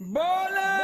Bola!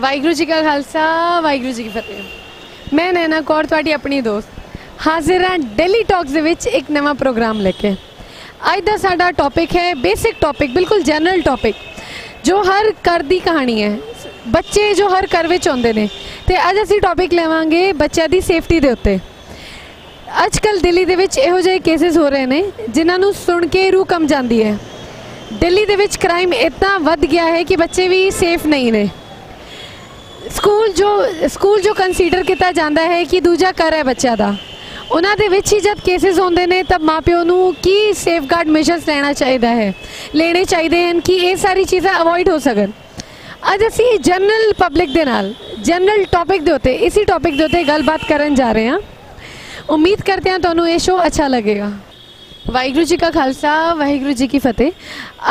Waheguru ji ਕਾ ਖਾਲਸਾ, ਵਾਹਿਗੁਰੂ ਜੀ ਕੀ ਫਤਿਹ। ਮੈਂ ਨੈਨਾ ਕੌਰ, ਤੁਹਾਡੀ ਆਪਣੀ ਦੋਸਤ। ਹਾਜ਼ਰ ਹਾਂ ਡੇਲੀ ਟਾਕਸ ਦੇ ਵਿੱਚ ਇੱਕ ਨਵਾਂ ਪ੍ਰੋਗਰਾਮ ਲੈ ਕੇ। ਅੱਜ ਦਾ ਸਾਡਾ ਟੌਪਿਕ ਹੈ ਬੇਸਿਕ ਟੌਪਿਕ ਬਿਲਕੁਲ ਜਨਰਲ ਟੌਪਿਕ ਜੋ ਹਰ ਘਰ ਦੀ ਕਹਾਣੀ ਹੈ। ਬੱਚੇ ਜੋ ਹਰ ਘਰ ਵਿੱਚ ਆਉਂਦੇ ਨੇ, ਤੇ ਅੱਜ ਅਸੀਂ ਟੌਪਿਕ ਲਵਾਂਗੇ ਬੱਚਿਆਂ ਦੀ ਸੇਫਟੀ ਦੇ ਉੱਤੇ। ਅੱਜ ਕੱਲ ਦਿੱਲੀ ਦੇ ਵਿੱਚ ਇਹੋ ਜਿਹੇ ਕੇਸਿਸ ਹੋ ਰਹੇ ਨੇ, ਜਿਨ੍ਹਾਂ ਨੂੰ ਸੁਣ ਕੇ ਰੂਹ ਕੰਬ ਜਾਂਦੀ ਹੈ। ਦਿੱਲੀ ਦੇ ਵਿੱਚ ਕ੍ਰਾਈਮ ਇਤਨਾ ਵੱਧ ਗਿਆ ਹੈ ਕਿ ਬੱਚੇ ਵੀ ਸੇਫ ਨਹੀਂ ਨੇ। ਸਕੂਲ ਜੋ ਸਕੂਲ ਜੋ ਕੰਸੀਡਰ ਕੀਤਾ ਜਾਂਦਾ ਹੈ ਕਿ ਦੂਜਾ ਘਰ ਹੈ ਬੱਚਿਆਂ ਦਾ, ਉਹਨਾਂ ਦੇ ਵਿੱਚ ਹੀ ਜਦ ਕੇਸਿਸ ਹੁੰਦੇ ਨੇ ਤਾਂ ਮਾਪਿਓ ਨੂੰ ਕੀ ਸੇਫਗਾਰਡ ਮੈਜਰਸ ਲੈਣਾ ਚਾਹੀਦਾ ਹੈ, ਲੈਣੇ ਚਾਹੀਦੇ ਹਨ ਕਿ ਇਹ ਸਾਰੀ ਚੀਜ਼ਾਂ ਅਵੋਇਡ ਹੋ ਸਕਣ? ਅੱਜ ਅਸੀਂ ਜਨਰਲ ਪਬਲਿਕ ਦੇ ਨਾਲ ਜਨਰਲ ਟੌਪਿਕ ਦੇ ਉੱਤੇ, ਇਸੇ ਟੌਪਿਕ ਦੇ ਉੱਤੇ ਗੱਲਬਾਤ ਕਰਨ ਜਾ ਰਹੇ ਹਾਂ। ਉਮੀਦ ਕਰਦੇ ਹਾਂ ਤੁਹਾਨੂੰ ਇਹ ਸ਼ੋਅ ਅੱਛਾ ਲੱਗੇਗਾ। ਵਾਹਿਗੁਰੂ ਜੀ ਕਾ ਖਾਲਸਾ, ਵਾਹਿਗੁਰੂ ਜੀ ਕੀ ਫਤਿਹ।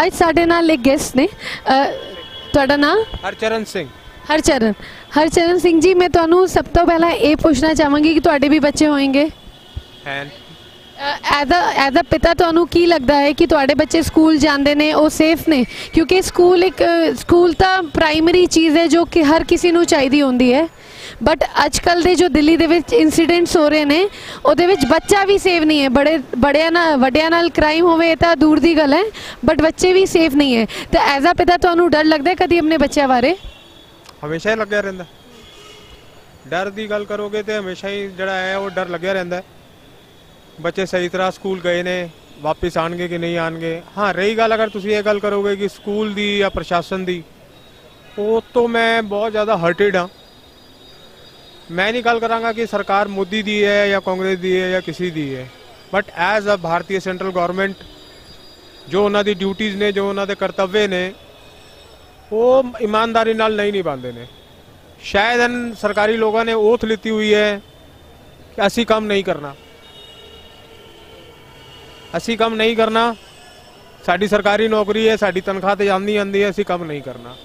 ਅੱਜ ਸਾਡੇ ਨਾਲ ਇੱਕ ਗੈਸਟ ਨੇ ਤੁਹਾਡਾ ਨਾਮ ਹਰਚਰਨ ਸਿੰਘ। ਹਰਚਰਨ ਹਰਚਰਨ ਸਿੰਘ ਜੀ ਮੈਂ ਤੁਹਾਨੂੰ ਸਭ ਤੋਂ ਪਹਿਲਾਂ ਇਹ ਪੁੱਛਣਾ ਚਾਹਾਂਗੀ ਕਿ ਤੁਹਾਡੇ ਵੀ ਬੱਚੇ ਹੋਣਗੇ। ਐਜ਼ ਅ ਐਜ਼ ਅ ਪਿਤਾ ਤੁਹਾਨੂੰ ਕੀ ਲੱਗਦਾ ਹੈ ਕਿ ਤੁਹਾਡੇ ਬੱਚੇ ਸਕੂਲ ਜਾਂਦੇ ਨੇ ਉਹ ਸੇਫ ਨੇ? ਕਿਉਂਕਿ ਸਕੂਲ ਇੱਕ ਸਕੂਲ ਤਾਂ ਪ੍ਰਾਇਮਰੀ ਚੀਜ਼ ਹੈ ਜੋ ਕਿ ਹਰ ਕਿਸੇ ਨੂੰ ਚਾਹੀਦੀ ਹੁੰਦੀ ਹੈ। ਬਟ ਅੱਜ ਕੱਲ ਦੇ ਜੋ ਦਿੱਲੀ ਦੇ ਵਿੱਚ ਇਨਸੀਡੈਂਟਸ ਹੋ ਰਹੇ ਨੇ ਉਹਦੇ ਵਿੱਚ ਬੱਚਾ ਵੀ ਸੇਫ ਨਹੀਂ ਹੈ। ਬੜੇ ਬੜਿਆਂ ਨਾਲ ਵੱਡਿਆਂ ਨਾਲ ਕ੍ਰਾਈਮ ਹੋਵੇ ਇਹ ਤਾਂ ਦੂਰ ਦੀ ਗੱਲ ਹੈ ਬਟ ਬੱਚੇ ਵੀ ਸੇਫ ਨਹੀਂ ਹੈ। ਤਾਂ ਐਜ਼ ਅ ਪਿਤਾ ਤੁਹਾਨੂੰ ਡਰ ਲੱਗਦਾ ਕਦੀ ਆਪਣੇ ਬੱਚਿਆਂ ਬਾਰੇ? ਹਮੇਸ਼ਾ ਹੀ ਲੱਗਿਆ ਰਹਿੰਦਾ ਡਰ ਦੀ ਗੱਲ ਕਰੋਗੇ ਤੇ ਹਮੇਸ਼ਾ ਹੀ ਜਿਹੜਾ ਹੈ ਉਹ ਡਰ ਲੱਗਿਆ ਰਹਿੰਦਾ ਹੈ। ਬੱਚੇ ਸਹੀ ਤਰ੍ਹਾਂ ਸਕੂਲ ਗਏ ਨੇ ਵਾਪਸ ਆਣਗੇ ਕਿ ਨਹੀਂ ਆਣਗੇ ਹਾਂ ਰਹੀ ਗੱਲ ਅਗਰ ਤੁਸੀਂ ਇਹ ਗੱਲ ਕਰੋਗੇ ਕਿ ਸਕੂਲ ਦੀ ਜਾਂ ਪ੍ਰਸ਼ਾਸਨ ਦੀ ਉਹ ਤੋਂ ਮੈਂ ਬਹੁਤ ਜ਼ਿਆਦਾ ਹਰਟਡ ਹਾਂ ਮੈਂ ਨਹੀਂ ਗੱਲ ਕਰਾਂਗਾ ਕਿ ਸਰਕਾਰ ਮੋਦੀ ਦੀ ਹੈ ਜਾਂ ਕਾਂਗਰਸ ਦੀ ਹੈ ਜਾਂ ਕਿਸੇ ਦੀ ਹੈ ਬਟ ਐਜ਼ ਅ ਭਾਰਤੀ ਸੈਂਟਰਲ ਗਵਰਨਮੈਂਟ ਜੋ ਉਹਨਾਂ ਦੀ ਡਿਊਟੀਆਂ ਨੇ ਜੋ ਉਹਨਾਂ ਦੇ ਕਰਤੱਵੇ ਨੇ ਉਹ ਇਮਾਨਦਾਰੀ ਨਾਲ ਨਹੀਂ ਨਿਭਾਉਂਦੇ ਨੇ। ਸ਼ਾਇਦ ਹਨ ਸਰਕਾਰੀ ਲੋਕਾਂ ਨੇ ਓਥ ਲਿੱਤੀ ਹੋਈ ਹੈ ਕਿ ਅਸੀਂ ਕੰਮ ਨਹੀਂ ਕਰਨਾ। ਅਸੀਂ ਕੰਮ ਨਹੀਂ ਕਰਨਾ। ਸਾਡੀ ਸਰਕਾਰੀ ਨੌਕਰੀ ਹੈ, ਸਾਡੀ ਤਨਖਾਹ ਤੇ ਜਾਂਦੀ ਆਂਦੀ ਹੈ, ਅਸੀਂ ਕੰਮ ਨਹੀਂ ਕਰਨਾ।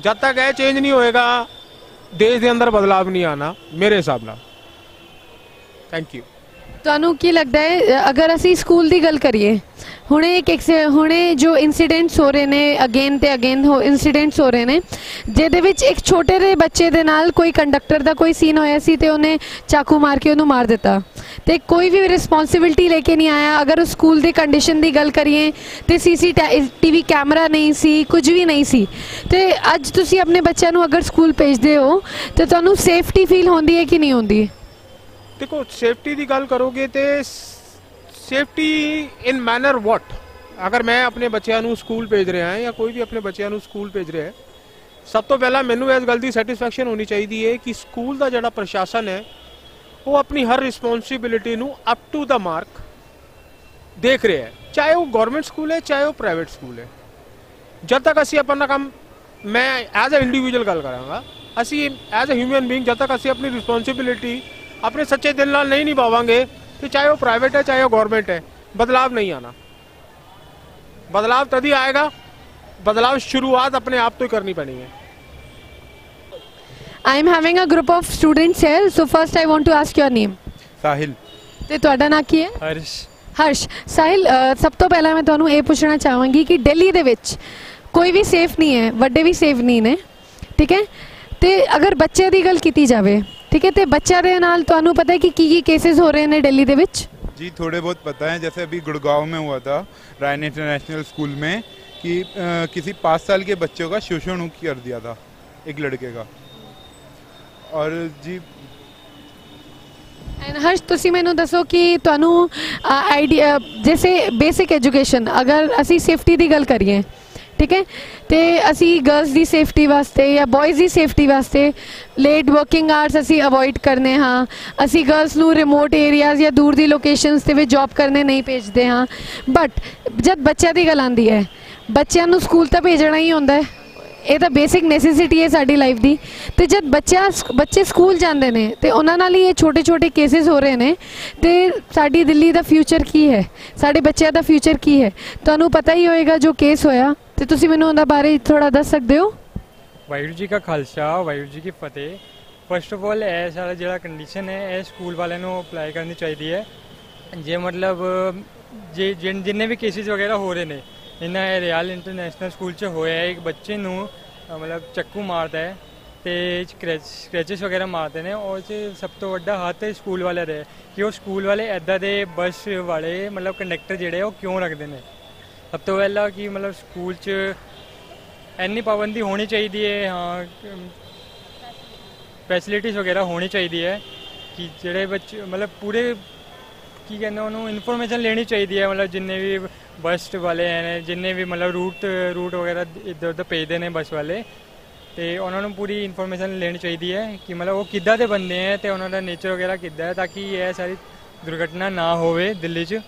ਜਦ ਤੱਕ ਇਹ ਚੇਂਜ ਨਹੀਂ ਹੋਏਗਾ, ਦੇਸ਼ ਦੇ ਅੰਦਰ ਬਦਲਾਵ ਨਹੀਂ ਆਣਾ ਮੇਰੇ ਹਿਸਾਬ ਨਾਲ। ਥੈਂਕ ਯੂ ਤੁਹਾਨੂੰ ਕੀ ਲੱਗਦਾ ਹੈ ਅਗਰ ਅਸੀਂ ਸਕੂਲ ਦੀ ਗੱਲ ਕਰੀਏ, ਹੁਣੇ ਇੱਕ ਇੱਕ ਹੁਣੇ ਜੋ ਇਨਸੀਡੈਂਟਸ ਹੋ ਰਹੇ ਨੇ ਅਗੇਨ ਤੇ ਅਗੇਨ ਹੋ ਇਨਸੀਡੈਂਟਸ ਹੋ ਰਹੇ ਨੇ, ਜਿਹਦੇ ਵਿੱਚ ਇੱਕ ਛੋਟੇ ਜਿਹੇ ਬੱਚੇ ਦੇ ਨਾਲ ਕੋਈ ਕੰਡਕਟਰ ਦਾ ਕੋਈ ਸੀਨ ਹੋਇਆ ਸੀ ਤੇ ਉਹਨੇ ਚਾਕੂ ਮਾਰ ਕੇ ਉਹਨੂੰ ਮਾਰ ਦਿੱਤਾ। ਤੇ ਕੋਈ ਵੀ ਰਿਸਪੌਂਸਿਬਿਲਟੀ ਲੈ ਕੇ ਨਹੀਂ ਆਇਆ। ਅਗਰ ਉਹ ਸਕੂਲ ਦੀ ਕੰਡੀਸ਼ਨ ਦੀ ਗੱਲ ਕਰੀਏ, ਤੇ ਸੀਸੀਟੀਵੀ ਕੈਮਰਾ ਨਹੀਂ ਸੀ, ਕੁਝ ਵੀ ਨਹੀਂ ਸੀ। ਤੇ ਅੱਜ ਤੁਸੀਂ ਆਪਣੇ ਬੱਚਿਆਂ ਨੂੰ ਅਗਰ ਸਕੂਲ ਭੇਜਦੇ ਹੋ, ਤੇ ਤੁਹਾਨੂੰ ਸੇਫਟੀ ਫੀਲ ਹੁੰਦੀ ਹੈ ਕਿ ਨਹੀਂ ਹੁੰਦੀ? ਦੇਖੋ ਸੇਫਟੀ ਦੀ ਗੱਲ ਕਰੋਗੇ ਤੇ ਸੇਫਟੀ ਇਨ ਮੈਨਰ ਵਾਟ ਅਗਰ ਮੈਂ ਆਪਣੇ ਬੱਚਿਆਂ ਨੂੰ ਸਕੂਲ ਭੇਜ ਰਿਹਾ ਹਾਂ ਜਾਂ ਕੋਈ ਵੀ ਆਪਣੇ ਬੱਚਿਆਂ ਨੂੰ ਸਕੂਲ ਭੇਜ ਰਿਹਾ ਹੈ, ਸਭ ਤੋਂ ਪਹਿਲਾਂ ਮੈਨੂੰ ਇਸ ਗੱਲ ਦੀ ਸੈਟੀਸਫੈਕਸ਼ਨ ਹੋਣੀ ਚਾਹੀਦੀ ਹੈ ਕਿ ਸਕੂਲ ਦਾ ਜਿਹੜਾ ਪ੍ਰਸ਼ਾਸਨ ਹੈ, ਉਹ ਆਪਣੀ ਹਰ ਰਿਸਪੌਂਸਿਬਿਲਿਟੀ ਨੂੰ ਅਪ ਟੂ ਦਾ ਮਾਰਕ ਦੇਖ ਰਿਹਾ ਹੈ। ਚਾਹੇ ਉਹ ਗਵਰਨਮੈਂਟ ਸਕੂਲ ਹੈ, ਚਾਹੇ ਉਹ ਪ੍ਰਾਈਵੇਟ ਸਕੂਲ ਹੈ। ਜਦ ਤੱਕ ਅਸੀਂ ਆਪਣਾ ਕੰਮ, ਮੈਂ ਐਜ਼ ਅ ਇੰਡੀਵਿਜੂਅਲ ਗੱਲ ਕਰਾਂਗਾ, ਅਸੀਂ ਐਜ਼ ਅ ਹਿਊਮਨ ਬੀਇੰਗ ਜਦ ਤੱਕ ਅਸੀਂ ਆਪਣੀ ਰਿਸਪੌਂਸਿਬਿਲਿਟੀ ਆਪਣੇ ਸੱਚੇ ਦਿਲ ਨਾਲ ਨਹੀਂ ਨਿਭਾਵਾਂਗੇ ਤੇ ਚਾਹੇ ਉਹ ਪ੍ਰਾਈਵੇਟ ਹੈ ਚਾਹੇ ਉਹ ਗਵਰਨਮੈਂਟ ਹੈ ਬਦਲਾਵ ਨਹੀਂ ਆਣਾ ਬਦਲਾਵ ਤਦ ਹੀ ਆਏਗਾ ਬਦਲਾਵ ਸ਼ੁਰੂਆਤ ਆਪਣੇ ਆਪ ਤੋਂ ਹੀ ਕਰਨੀ ਪੈਣੀ ਹੈ। I am having a group of students here. So first I want to ask your name. Sahil ਤੇ ਤੁਹਾਡਾ ਨਾਂ ਕੀ ਹੈ? ਹਰਸ਼ ਹਰਸ਼ ਸਾਹਿਲ ਅ, ਸਭ ਤੋਂ ਪਹਿਲਾਂ ਮੈਂ ਤੁਹਾਨੂੰ ਇਹ ਪੁੱਛਣਾ ਚਾਹਾਂਗੀ ਕਿ ਦਿੱਲੀ ਦੇ ਵਿੱਚ ਕੋਈ ਵੀ ਸੇਫ ਨਹੀਂ ਹੈ ਵੱਡੇ ਵੀ ਸੇਫ ਨਹੀਂ ਨੇ ਠੀਕ ਹੈ? ਤੇ ਅਗਰ ਬੱਚੇ ਦੀ ਗੱਲ ਕੀਤੀ ਜਾਵੇ ਠੀਕ ਹੈ ਤੇ ਬੱਚਿਆਂ ਦੇ ਨਾਲ ਤੁਹਾਨੂੰ ਪਤਾ ਹੈ ਕਿ ਕੀ ਕੀ ਕੇसेस ਹੋ ਰਹੇ ਨੇ ਦਿੱਲੀ ਦੇ ਵਿੱਚ? जी थोड़े बहुत पता है जैसे अभी गुड़गांव में हुआ था रायन इंटरनेशनल स्कूल में कि अ, किसी पाँच साल के बच्चों का शोषण कर दिया था एक लड़के का और जी ਐਂਡ ਹਰਸ਼ ਤੁਸੀਂ ਮੈਨੂੰ ਦੱਸੋ ਕਿ ਤੁਹਾਨੂੰ ਆਈਡੀਆ ਜੈਸੇ ਬੇਸਿਕ ਐਜੂਕੇਸ਼ਨ ਅਗਰ ਅਸੀਂ ਸੇਫਟੀ ਦੀ ਗੱਲ ਕਰੀਏ ਠੀਕ ਹੈ? ਤੇ ਅਸੀਂ ਗਰਲਸ ਦੀ ਸੇਫਟੀ ਵਾਸਤੇ ਜਾਂ ਬॉयਜ਼ ਦੀ ਸੇਫਟੀ ਵਾਸਤੇ ਲੇਟ ਵਰਕਿੰਗ ਆਵਰਸ ਅਸੀਂ ਅਵੋਇਡ ਕਰਨੇ ਹਾਂ। ਅਸੀਂ ਗਰਲਸ ਨੂੰ ਰਿਮੋਟ ਏਰੀਆਜ਼ ਜਾਂ ਦੂਰ ਦੀ ਲੋਕੇਸ਼ਨਸ ਤੇ ਵੀ ਜੌਬ ਕਰਨੇ ਨਹੀਂ ਭੇਜਦੇ ਹਾਂ। ਬਟ ਜਦ ਬੱਚਿਆਂ ਦੀ ਗੱਲ ਆਉਂਦੀ ਹੈ, ਬੱਚਿਆਂ ਨੂੰ ਸਕੂਲ ਤਾਂ ਭੇਜਣਾ ਹੀ ਹੁੰਦਾ ਹੈ। ਇਹ ਤਾਂ ਬੇਸਿਕ ਨੈਸੈਸਿਟੀ ਹੈ ਸਾਡੀ ਲਾਈਫ ਦੀ। ਤੇ ਜਦ ਬੱਚਾ ਬੱਚੇ ਸਕੂਲ ਜਾਂਦੇ ਨੇ, ਤੇ ਉਹਨਾਂ ਨਾਲ ਹੀ ਇਹ ਛੋਟੇ ਛੋਟੇ ਕੇਸਿਸ ਹੋ ਰਹੇ ਨੇ। ਤੇ ਸਾਡੀ ਦਿੱਲੀ ਦਾ ਫਿਊਚਰ ਕੀ ਹੈ? ਸਾਡੇ ਬੱਚਿਆਂ ਦਾ ਫਿਊਚਰ ਕੀ ਹੈ? ਤੁਹਾਨੂੰ ਪਤਾ ਹੀ ਹੋਏਗਾ ਜੋ ਕੇਸ ਹੋਇਆ। ਤੇ ਤੁਸੀਂ ਮੈਨੂੰ ਉਹਨਾਂ ਬਾਰੇ ਥੋੜਾ ਦੱਸ ਸਕਦੇ ਹੋ? ਵਾਹਿਗੁਰੂ ਜੀ ਕਾ ਖਾਲਸਾ, ਵਾਹਿਗੁਰੂ ਜੀ ਕੀ ਫਤਿਹ। ਫਸਟ ਆਫ ਆਲ ਇਹ ਸਾਰਾ ਜਿਹੜਾ ਕੰਡੀਸ਼ਨ ਹੈ, ਇਹ ਸਕੂਲ ਵਾਲਿਆਂ ਨੂੰ ਅਪਲਾਈ ਕਰਨੀ ਚਾਹੀਦੀ ਹੈ। ਜੇ ਮਤਲਬ, ਜੇ ਜਿਨ- ਜਿੰਨੇ ਵੀ ਕੇਸਿਸ ਵਗੈਰਾ ਹੋ ਰਹੇ ਨੇ, ਇਹਨਾਂ ਇਹ ਰਿਆਲ ਇੰਟਰਨੈਸ਼ਨਲ ਸਕੂਲ 'ਚ ਹੋਇਆ ਇੱਕ ਬੱਚੇ ਨੂੰ ਮਤਲਬ ਚੱਕੂ ਮਾਰਦਾ ਹੈ ਤੇ ਸਕ੍ਰੈਚਸ ਵਗੈਰਾ ਮਾਰਦੇ ਨੇ, ਉਹ 'ਚ ਸਭ ਤੋਂ ਵੱਡਾ ਹੱਥ ਸਕੂਲ ਵਾਲੇ ਦਾ ਕਿ ਉਹ ਸਕੂਲ ਵਾਲੇ ਐਦਾਂ ਦੇ ਬੱਸ ਵਾਲੇ ਮਤਲਬ ਕੰਡਕਟਰ ਜਿਹੜੇ ਉਹ ਕਿਉਂ ਰੱਖਦੇ ਨੇ? ਸਭ ਤੋਂ ਪਹਿਲਾਂ ਕਿ ਮਤਲਬ ਸਕੂਲ 'ਚ ਇੰਨੀ ਪਾਬੰਦੀ ਹੋਣੀ ਚਾਹੀਦੀ ਹੈ, ਹਾਂ ਫੈਸਿਲਿਟੀਜ਼ ਵਗੈਰਾ ਹੋਣੀ ਚਾਹੀਦੀ ਹੈ ਕਿ ਜਿਹੜੇ ਬੱਚੇ, ਮਤਲਬ ਪੂਰੇ, ਕੀ ਕਹਿੰਦੇ ਉਹਨੂੰ ਇਨਫੋਰਮੇਸ਼ਨ ਲੈਣੀ ਚਾਹੀਦੀ ਹੈ, ਮਤਲਬ ਜਿੰਨੇ ਵੀ ਬੱਸ ਵਾਲੇ ਨੇ ਜਿੰਨੇ ਵੀ ਮਤਲਬ ਰੂਟ ਰੂਟ ਵਗੈਰਾ ਇੱਧਰ ਉੱਧਰ ਭੇਜਦੇ ਨੇ ਬੱਸ ਵਾਲੇ, ਤੇ ਉਹਨਾਂ ਨੂੰ ਪੂਰੀ ਇਨਫੋਰਮੇਸ਼ਨ ਲੈਣੀ ਚਾਹੀਦੀ ਹੈ ਕਿ ਮਤਲਬ ਉਹ ਕਿੱਦਾਂ ਦੇ ਬੰਦੇ ਹੈ ਤੇ ਉਹਨਾਂ ਦਾ ਨੇਚਰ ਵਗੈਰਾ ਕਿੱਦਾਂ ਹੈ ਤਾਂ ਕਿ ਇਹ ਸਾਰੀ ਦੁਰਘਟਨਾ ਨਾ ਹੋਵੇ ਦਿੱਲੀ 'ਚ।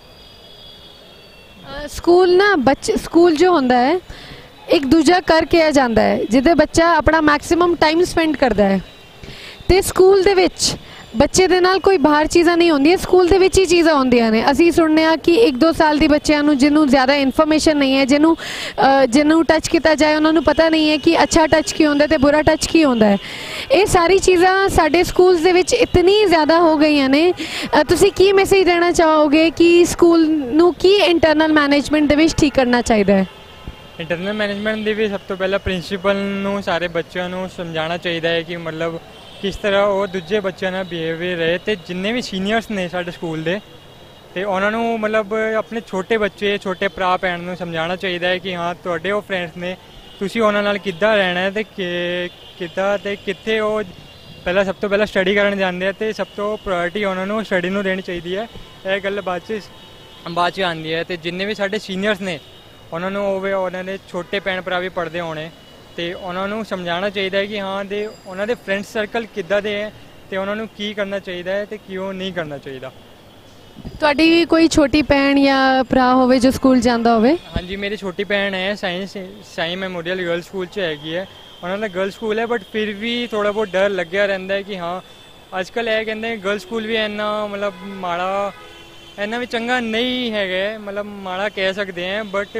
ਸਕੂਲ ਨਾ ਬੱਚੇ, ਸਕੂਲ ਜੋ ਹੁੰਦਾ ਹੈ, ਇੱਕ ਦੂਜਾ ਕਰ ਕਿਹਾ ਜਾਂਦਾ ਹੈ, ਜਿਹਦੇ ਬੱਚਾ ਆਪਣਾ ਮੈਕਸਿਮਮ ਟਾਈਮ ਸਪੈਂਡ ਕਰਦਾ ਹੈ। ਤੇ ਸਕੂਲ ਦੇ ਵਿੱਚ ਬੱਚੇ ਦੇ ਨਾਲ ਕੋਈ ਬਾਹਰ ਚੀਜ਼ਾਂ ਨਹੀਂ ਹੁੰਦੀਆਂ, ਸਕੂਲ ਦੇ ਵਿੱਚ ਹੀ ਚੀਜ਼ਾਂ ਹੁੰਦੀਆਂ ਨੇ। ਅਸੀਂ ਸੁਣਨੇ ਆ ਕਿ 1-2 ਸਾਲ ਦੀ ਬੱਚਿਆਂ ਨੂੰ ਜਿਹਨੂੰ ਜ਼ਿਆਦਾ ਇਨਫੋਰਮੇਸ਼ਨ ਨਹੀਂ ਹੈ, ਜਿਹਨੂੰ ਜਿਹਨੂੰ ਟੱਚ ਕੀਤਾ ਜਾਏ, ਉਹਨਾਂ ਨੂੰ ਪਤਾ ਨਹੀਂ ਹੈ ਕਿ ਅੱਛਾ ਟੱਚ ਕੀ ਹੁੰਦਾ ਤੇ ਬੁਰਾ ਟੱਚ ਕੀ ਹੁੰਦਾ ਹੈ। ਇਹ ਸਾਰੀ ਚੀਜ਼ਾਂ ਸਾਡੇ ਸਕੂਲਸ ਦੇ ਵਿੱਚ ਇਤਨੀ ਜ਼ਿਆਦਾ ਹੋ ਗਈਆਂ ਨੇ। ਤੁਸੀਂ ਕੀ ਮੈਸੇਜ ਦੇਣਾ ਚਾਹੋਗੇ ਕਿ ਸਕੂਲ ਨੂੰ ਕੀ ਇੰਟਰਨਲ ਮੈਨੇਜਮੈਂਟ ਦੇ ਵਿੱਚ ਠੀਕ ਕਰਨਾ ਚਾਹੀਦਾ ਹੈ? ਇੰਟਰਨਲ ਮੈਨੇਜਮੈਂਟ ਦੇ ਵੀ ਸਭ ਤੋਂ ਪਹਿਲਾਂ ਪ੍ਰਿੰਸੀਪਲ ਨੂੰ, ਸਾਰੇ ਬੱਚਿਆਂ ਨੂੰ ਸਮਝਾਉਣਾ ਚਾਹੀਦਾ ਹੈ ਕਿ ਮਤਲਬ ਕਿਸ ਤਰ੍ਹਾਂ ਉਹ ਦੂਜੇ ਬੱਚਿਆਂ ਨਾਲ ਬਿਹੇਵੀਅਰ ਰਹੇ ਤੇ ਜਿੰਨੇ ਵੀ ਸੀਨੀਅਰਸ ਨੇ ਸਾਡੇ ਸਕੂਲ ਦੇ, ਤੇ ਉਹਨਾਂ ਨੂੰ ਮਤਲਬ ਆਪਣੇ ਛੋਟੇ ਬੱਚੇ, ਛੋਟੇ ਭਰਾ, ਭੈਣ ਨੂੰ ਸਮਝਾਉਣਾ ਚਾਹੀਦਾ ਹੈ ਕਿ ਹਾਂ, ਤੁਹਾਡੇ ਉਹ ਫਰੈਂਡਸ ਨੇ, ਤੁਸੀਂ ਉਹਨਾਂ ਨਾਲ ਕਿੱਦਾਂ ਰਹਿਣਾ ਹੈ ਤੇ ਕਿ- ਕਿੱਦਾਂ ਤੇ ਕਿੱਥੇ ਉਹ ਪਹਿਲਾਂ ਸਭ ਤੋਂ ਪਹਿਲਾਂ ਸਟੱਡੀ ਕਰਨ ਜਾਂਦੇ ਆ ਤੇ ਸਭ ਤੋਂ ਪ੍ਰਾਇੋਰਟੀ ਉਹਨਾਂ ਨੂੰ ਸਟੱਡੀ ਨੂੰ ਦੇਣੀ ਚਾਹੀਦੀ ਹੈ। ਇਹ ਗੱਲ ਬਾਅਦ ਚ ਬਾਅਦ ਚ ਆਉਂਦੀ ਹੈ ਤੇ ਜਿੰਨੇ ਵੀ ਸਾਡੇ ਸੀਨੀਅਰਸ ਨੇ, ਉਹਨਾਂ ਨੂੰ ਹੋਵੇ ਉਹਨਾਂ ਦੇ ਛੋਟੇ ਭੈਣ ਭਰਾ ਵੀ ਪੜ੍ਹਦੇ ਹੋਣੇ। ਤੇ ਉਹਨਾਂ ਨੂੰ ਸਮਝਾਉਣਾ ਚਾਹੀਦਾ ਹੈ ਕਿ ਹਾਂ ਦੇ ਉਹਨਾਂ ਦੇ ਫਰੈਂਡ ਸਰਕਲ ਕਿੱਦਾਂ ਦੇ ਹੈ ਤੇ ਉਹਨਾਂ ਨੂੰ ਕੀ ਕਰਨਾ ਚਾਹੀਦਾ ਹੈ ਤੇ ਕਿਉਂ ਨਹੀਂ ਕਰਨਾ ਚਾਹੀਦਾ। ਤੁਹਾਡੀ ਕੋਈ ਛੋਟੀ ਭੈਣ ਜਾਂ ਭਰਾ ਹੋਵੇ ਜੋ ਸਕੂਲ ਜਾਂਦਾ ਹੋਵੇ? ਹਾਂਜੀ ਮੇਰੀ ਛੋਟੀ ਭੈਣ ਹੈ science Sai memorial girl school 'ਚ ਹੈਗੀ ਹੈ। ਉਹਨਾਂ ਦਾ ਗਰਲ ਸਕੂਲ ਹੈ ਬਟ ਫਿਰ ਵੀ ਥੋੜਾ ਬਹੁਤ ਡਰ ਲੱਗਿਆ ਰਹਿੰਦਾ ਹੈ ਕਿ ਹਾਂ ਅੱਜ ਕੱਲ ਇਹ ਕਹਿੰਦੇ ਗਰਲ ਸਕੂਲ ਵੀ ਇੰਨਾ ਮਤਲਬ ਮਾੜਾ ਇੰਨਾ ਵੀ ਚੰਗਾ ਨਹੀਂ ਹੈਗਾ ਮਤਲਬ ਮਾੜਾ ਕਹਿ ਸਕਦੇ ਹਾਂ ਬਟ